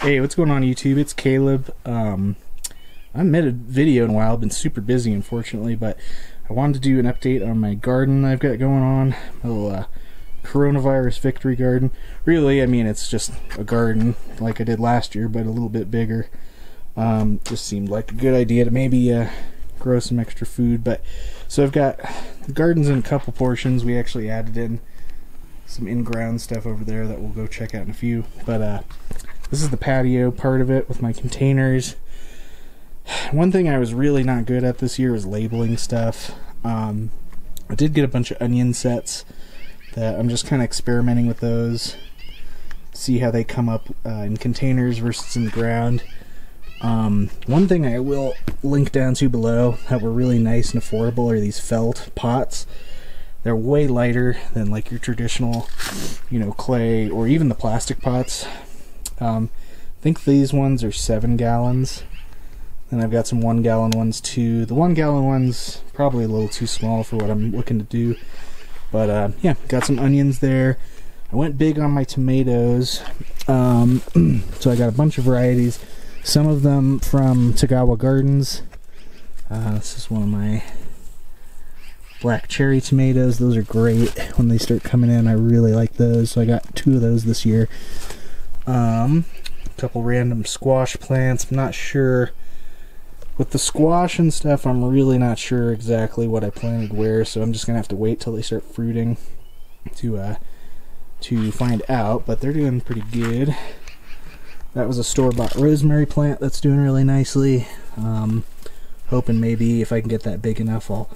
Hey, what's going on YouTube? It's Caleb. Um, I haven't made a video in a while. I've been super busy, unfortunately, but I wanted to do an update on my garden I've got going on. A little uh, coronavirus victory garden. Really, I mean, it's just a garden like I did last year, but a little bit bigger. Um, just seemed like a good idea to maybe uh, grow some extra food. But so I've got the gardens in a couple portions. We actually added in some in-ground stuff over there that we'll go check out in a few. But uh, this is the patio part of it with my containers. One thing I was really not good at this year was labeling stuff. Um, I did get a bunch of onion sets that I'm just kind of experimenting with those. See how they come up uh, in containers versus in the ground. Um, one thing I will link down to below that were really nice and affordable are these felt pots. They're way lighter than like your traditional, you know, clay or even the plastic pots. Um, I think these ones are seven gallons. Then I've got some one gallon ones too. The one gallon ones probably a little too small for what I'm looking to do. But uh, yeah, got some onions there. I went big on my tomatoes. Um, so I got a bunch of varieties. Some of them from Tagawa Gardens. Uh, this is one of my black cherry tomatoes. Those are great when they start coming in. I really like those. So I got two of those this year. Um, a couple random squash plants. I'm not sure. With the squash and stuff, I'm really not sure exactly what I planted where, so I'm just gonna have to wait till they start fruiting to uh, to find out. But they're doing pretty good. That was a store-bought rosemary plant that's doing really nicely. Um, hoping maybe if I can get that big enough, I'll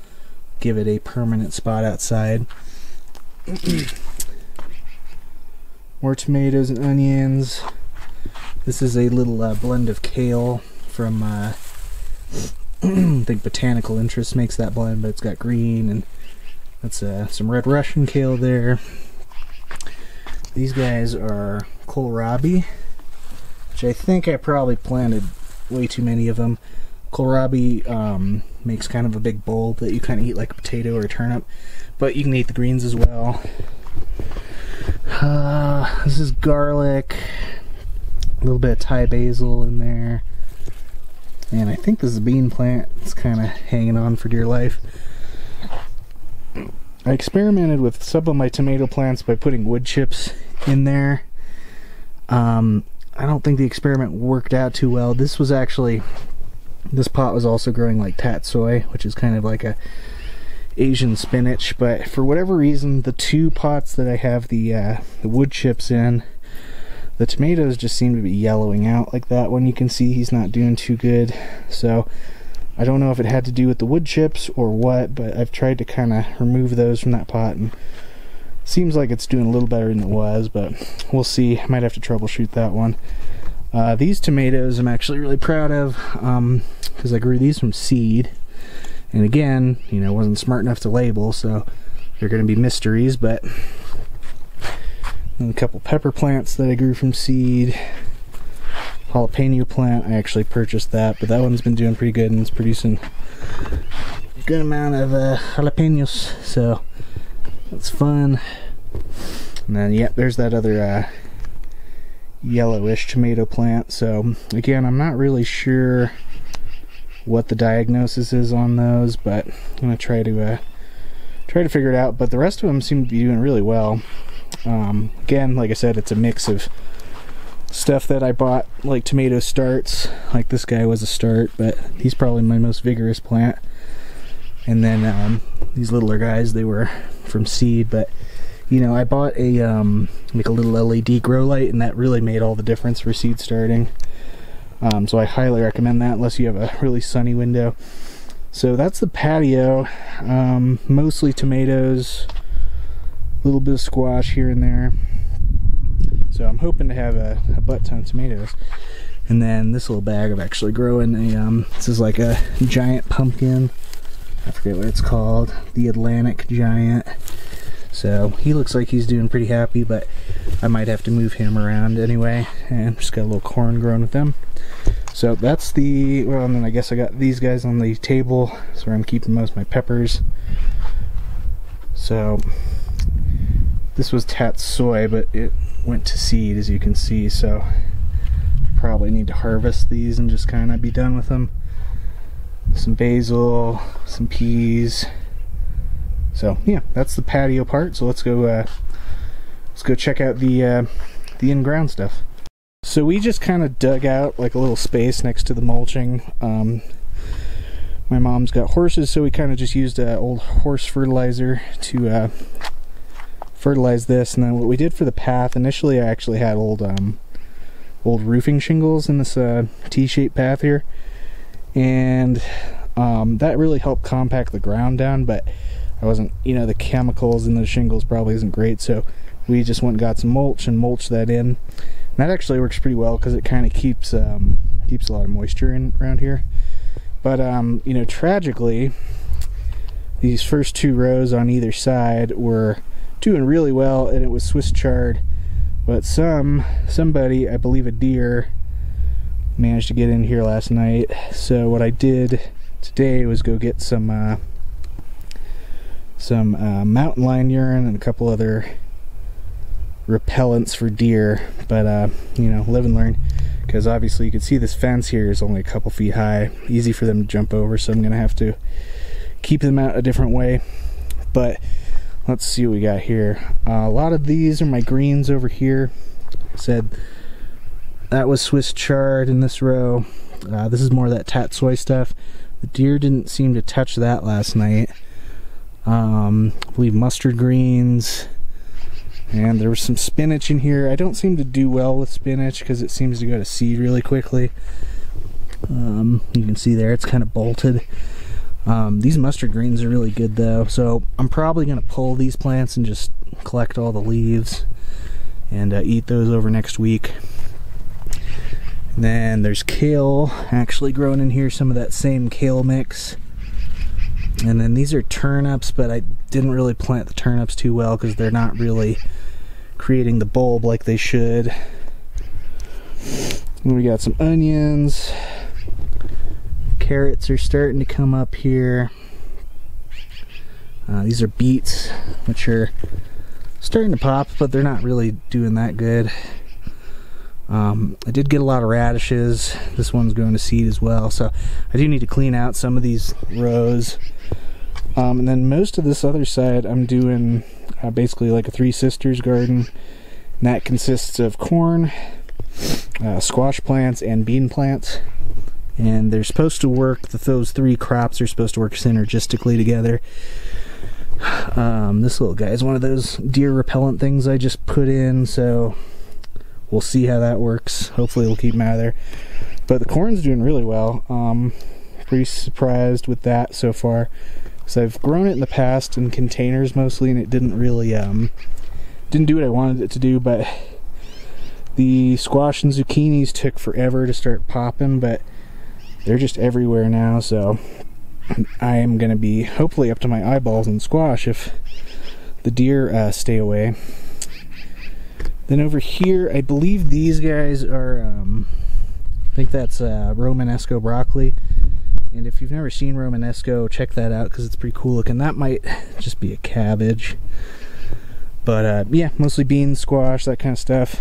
give it a permanent spot outside. More tomatoes and onions. This is a little uh, blend of kale from, uh, I think Botanical Interest makes that blend, but it's got green and that's uh, some red Russian kale there. These guys are kohlrabi, which I think I probably planted way too many of them. Kohlrabi um, makes kind of a big bulb that you kind of eat like a potato or a turnip, but you can eat the greens as well. Uh, this is garlic, a little bit of Thai basil in there, and I think this is a bean plant. It's kind of hanging on for dear life. I experimented with some of my tomato plants by putting wood chips in there. Um, I don't think the experiment worked out too well. This was actually, this pot was also growing like tatsoi, which is kind of like a Asian spinach, but for whatever reason, the two pots that I have the uh, the wood chips in, the tomatoes just seem to be yellowing out like that one. You can see he's not doing too good. So I don't know if it had to do with the wood chips or what, but I've tried to kind of remove those from that pot and seems like it's doing a little better than it was, but we'll see. I might have to troubleshoot that one. Uh, these tomatoes I'm actually really proud of because um, I grew these from seed and again, you know, wasn't smart enough to label, so they're going to be mysteries, but a couple pepper plants that I grew from seed. Jalapeno plant, I actually purchased that, but that one's been doing pretty good and it's producing a good amount of uh, jalapenos, so that's fun. And then, yep, there's that other uh, yellowish tomato plant. So, again, I'm not really sure what the diagnosis is on those, but I'm gonna try to uh, try to figure it out. But the rest of them seem to be doing really well. Um, again, like I said, it's a mix of stuff that I bought, like tomato starts. Like this guy was a start, but he's probably my most vigorous plant. And then um, these littler guys, they were from seed, but you know, I bought a um, like a little LED grow light, and that really made all the difference for seed starting. Um, so I highly recommend that unless you have a really sunny window. So that's the patio. Um, mostly tomatoes, a little bit of squash here and there. So I'm hoping to have a, a butt ton of tomatoes. And then this little bag of actually growing a, um, this is like a giant pumpkin. I forget what it's called. The Atlantic Giant. So he looks like he's doing pretty happy, but I might have to move him around anyway. And just got a little corn growing with them. So that's the, well, and then I guess I got these guys on the table. That's where I'm keeping most of my peppers. So this was tatsoi, but it went to seed, as you can see. So probably need to harvest these and just kind of be done with them. Some basil, some peas. So yeah, that's the patio part. So let's go. Uh, let's go check out the uh, the in-ground stuff. So we just kind of dug out like a little space next to the mulching. Um, my mom's got horses, so we kind of just used uh, old horse fertilizer to uh, fertilize this. And then what we did for the path, initially I actually had old um, old roofing shingles in this uh, T-shaped path here. And um, that really helped compact the ground down, but I wasn't, you know, the chemicals in the shingles probably isn't great, so we just went and got some mulch and mulched that in. And that actually works pretty well because it kind of keeps um, keeps a lot of moisture in around here. But um, you know, tragically, these first two rows on either side were doing really well, and it was Swiss chard. But some somebody, I believe a deer, managed to get in here last night. So what I did today was go get some uh, some uh, mountain lion urine and a couple other repellents for deer. But uh, you know live and learn. Because obviously you can see this fence here is only a couple feet high. Easy for them to jump over so I'm gonna have to keep them out a different way. But let's see what we got here. Uh, a lot of these are my greens over here. Said that was Swiss chard in this row. Uh, this is more of that tatsoi stuff. The deer didn't seem to touch that last night um, I believe mustard greens and there was some spinach in here. I don't seem to do well with spinach because it seems to go to seed really quickly. Um, you can see there it's kind of bolted. Um, these mustard greens are really good though, so I'm probably going to pull these plants and just collect all the leaves and uh, eat those over next week. And then there's kale actually growing in here, some of that same kale mix. And then these are turnips, but I didn't really plant the turnips too well because they're not really creating the bulb like they should. And we got some onions. Carrots are starting to come up here. Uh, these are beets, which are starting to pop, but they're not really doing that good. Um, I did get a lot of radishes. This one's going to seed as well, so I do need to clean out some of these rows. Um, and then most of this other side, I'm doing uh, basically like a Three Sisters garden. And that consists of corn, uh, squash plants, and bean plants. And they're supposed to work, those three crops are supposed to work synergistically together. Um, this little guy is one of those deer repellent things I just put in, so we'll see how that works. Hopefully, we'll keep him out of there. But the corn's doing really well. Um, pretty surprised with that so far. So I've grown it in the past in containers mostly, and it didn't really um, didn't do what I wanted it to do. But the squash and zucchinis took forever to start popping, but they're just everywhere now. So I am going to be hopefully up to my eyeballs in squash if the deer uh, stay away. Then over here, I believe these guys are. Um, I think that's uh, Romanesco broccoli. And if you've never seen Romanesco, check that out because it's pretty cool looking. That might just be a cabbage. But uh, yeah, mostly beans, squash, that kind of stuff.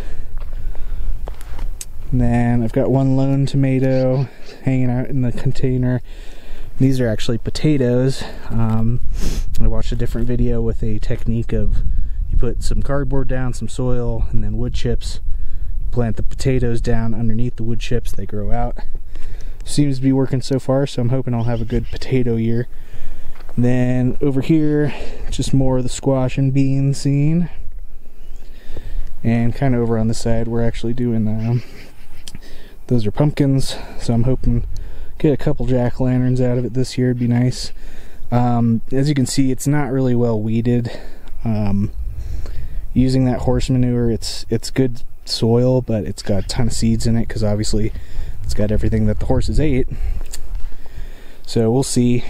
And then I've got one lone tomato hanging out in the container. These are actually potatoes. Um, I watched a different video with a technique of put some cardboard down, some soil, and then wood chips. Plant the potatoes down underneath the wood chips, they grow out seems to be working so far, so I'm hoping I'll have a good potato year. then over here, just more of the squash and bean scene. And kind of over on the side, we're actually doing, um, those are pumpkins, so I'm hoping get a couple jack-o'-lanterns out of it this year, it'd be nice. Um, as you can see, it's not really well weeded. Um, using that horse manure, it's it's good soil, but it's got a ton of seeds in it because obviously it's got everything that the horses ate. So we'll see.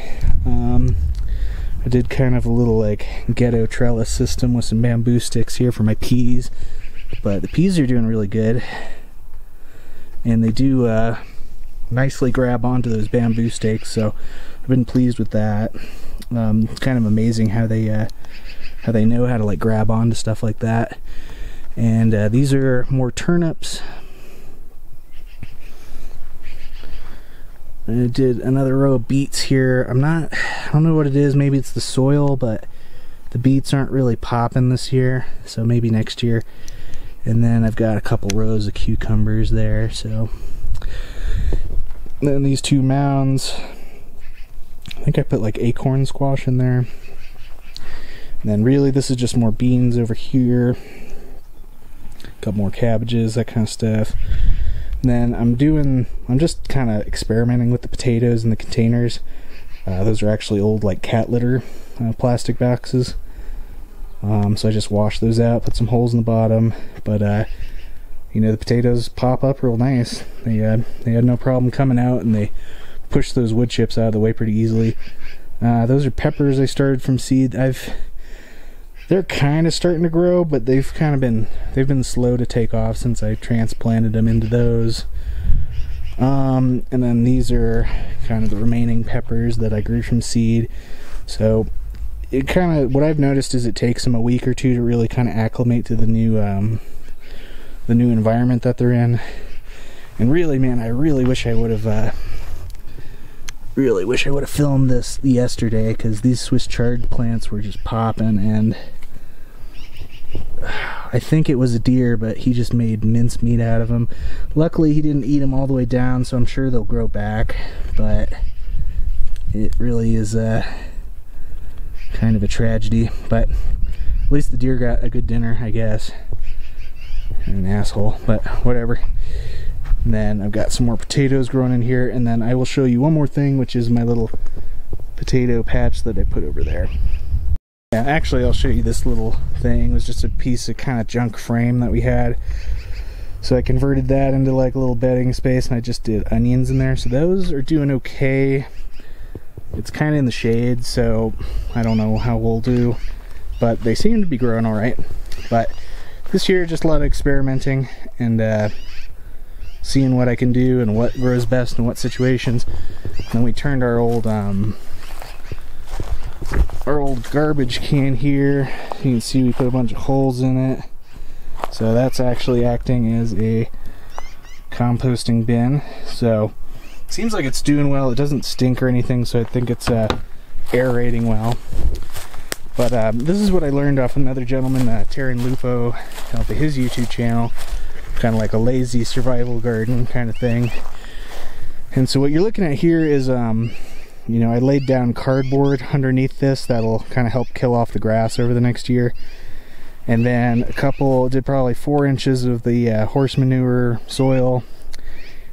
Um, I did kind of a little like ghetto trellis system with some bamboo sticks here for my peas. But the peas are doing really good. And they do uh, nicely grab onto those bamboo stakes, so I've been pleased with that. Um, it's kind of amazing how they uh, how they know how to like grab onto stuff like that. And uh, these are more turnips I did another row of beets here. I'm not, I don't know what it is. Maybe it's the soil, but the beets aren't really popping this year. So maybe next year. And then I've got a couple rows of cucumbers there. So then these two mounds. I think I put like acorn squash in there. And then really this is just more beans over here. A couple more cabbages, that kind of stuff. And then I'm doing, I'm just kind of experimenting with the potatoes in the containers. Uh, those are actually old like cat litter uh, plastic boxes. Um, so I just washed those out, put some holes in the bottom. But uh, you know the potatoes pop up real nice. They uh, they had no problem coming out, and they pushed those wood chips out of the way pretty easily. Uh, those are peppers I started from seed. I've they're kind of starting to grow, but they've kind of been they've been slow to take off since I transplanted them into those. Um, and then these are kind of the remaining peppers that I grew from seed. So it kind of what I've noticed is it takes them a week or two to really kind of acclimate to the new um, the new environment that they're in. And really, man, I really wish I would have. Uh, really wish I would have filmed this yesterday because these Swiss chard plants were just popping and I think it was a deer, but he just made mincemeat out of them. Luckily, he didn't eat them all the way down, so I'm sure they'll grow back. But it really is a kind of a tragedy. But at least the deer got a good dinner, I guess. An asshole, but whatever. And then I've got some more potatoes growing in here, and then I will show you one more thing, which is my little potato patch that I put over there. Yeah, actually, I'll show you this little thing. It was just a piece of kind of junk frame that we had. So I converted that into like a little bedding space, and I just did onions in there. So those are doing okay. It's kind of in the shade, so I don't know how we'll do, but they seem to be growing all right. But this year, just a lot of experimenting and uh, seeing what I can do and what grows best in what situations. And then we turned our old um, our old garbage can here. You can see we put a bunch of holes in it. So that's actually acting as a composting bin. So seems like it's doing well. It doesn't stink or anything, so I think it's uh, aerating well. But um, this is what I learned off another gentleman, uh, Terran Lupo, off of his YouTube channel. Kind of like a lazy survival garden kind of thing. And so what you're looking at here is um, you know, I laid down cardboard underneath this that'll kind of help kill off the grass over the next year. And then a couple, did probably four inches of the uh, horse manure soil.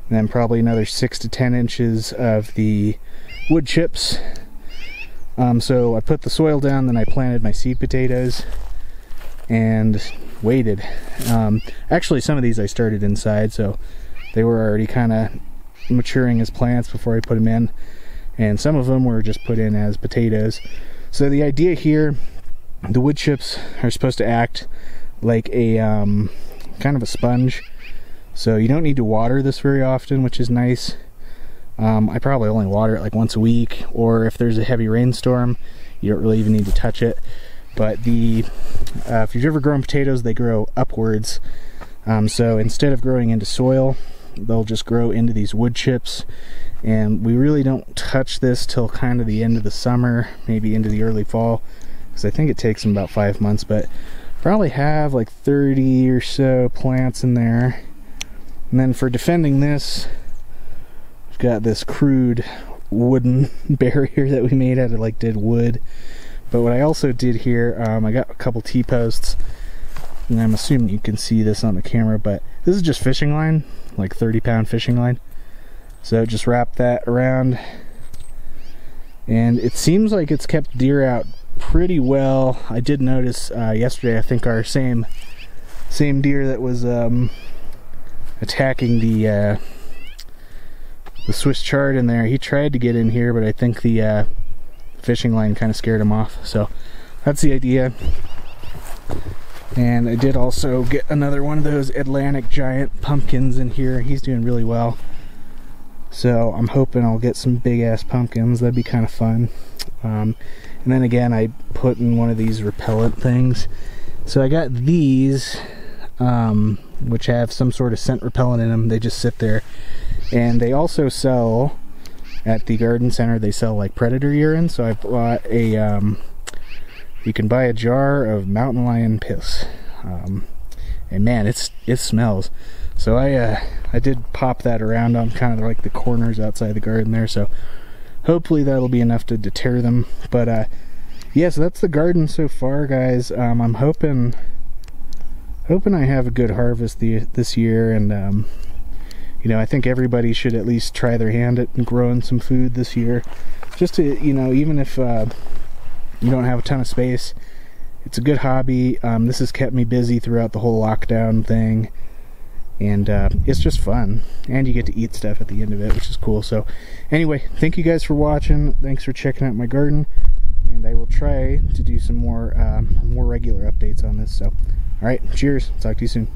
And then probably another six to 10 inches of the wood chips. Um, so I put the soil down, then I planted my seed potatoes and waited. Um, actually, some of these I started inside, so they were already kind of maturing as plants before I put them in and some of them were just put in as potatoes. So the idea here, the wood chips are supposed to act like a um, kind of a sponge. So you don't need to water this very often, which is nice. Um, I probably only water it like once a week, or if there's a heavy rainstorm, you don't really even need to touch it. But the uh, if you've ever grown potatoes, they grow upwards. Um, so instead of growing into soil, they'll just grow into these wood chips and we really don't touch this till kind of the end of the summer maybe into the early fall because I think it takes them about five months but probably have like 30 or so plants in there. And then for defending this we've got this crude wooden barrier that we made out of like dead wood. But what I also did here um, I got a couple T-posts and I'm assuming you can see this on the camera but this is just fishing line like 30 pound fishing line so just wrap that around. And it seems like it's kept deer out pretty well. I did notice uh, yesterday, I think our same same deer that was um, attacking the uh, the Swiss chard in there. He tried to get in here, but I think the uh, fishing line kind of scared him off. So that's the idea. And I did also get another one of those Atlantic giant pumpkins in here. He's doing really well. So I'm hoping I'll get some big ass pumpkins. That'd be kind of fun. Um, and then again, I put in one of these repellent things. So I got these, um, which have some sort of scent repellent in them. They just sit there. And they also sell at the garden center they sell like predator urine, so I bought a. Um, you can buy a jar of mountain lion piss, um, and man, it's it smells. So I uh, I did pop that around on kind of like the corners outside the garden there. So hopefully that'll be enough to deter them. But uh, yeah, so that's the garden so far, guys. Um, I'm hoping hoping I have a good harvest the, this year, and um, you know I think everybody should at least try their hand at growing some food this year, just to you know even if uh, you don't have a ton of space. It's a good hobby. Um, this has kept me busy throughout the whole lockdown thing and uh, it's just fun. And you get to eat stuff at the end of it which is cool. So anyway thank you guys for watching. Thanks for checking out my garden. And I will try to do some more uh, more regular updates on this. So all right. Cheers. Talk to you soon